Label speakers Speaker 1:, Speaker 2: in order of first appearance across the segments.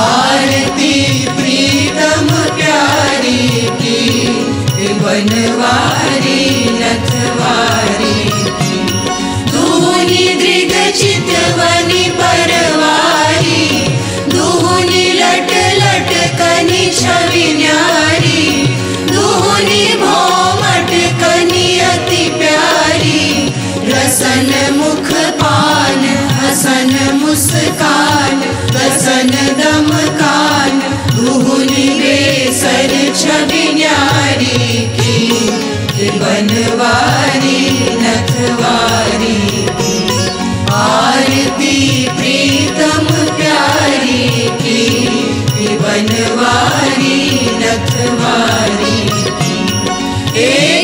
Speaker 1: आरती प्रीतम प्यारी बनवारी नथवारी नथवारी नथवारी। आरती प्रीतम प्यारी की बनवारी नथवारी एक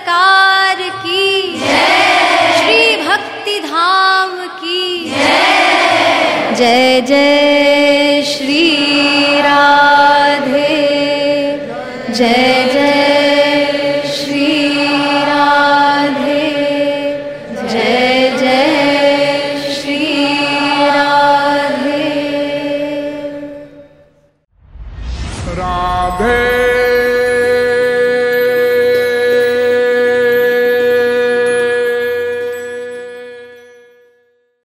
Speaker 2: सरकार की। श्री भक्ति धाम की। जय जय श्री राधे। जय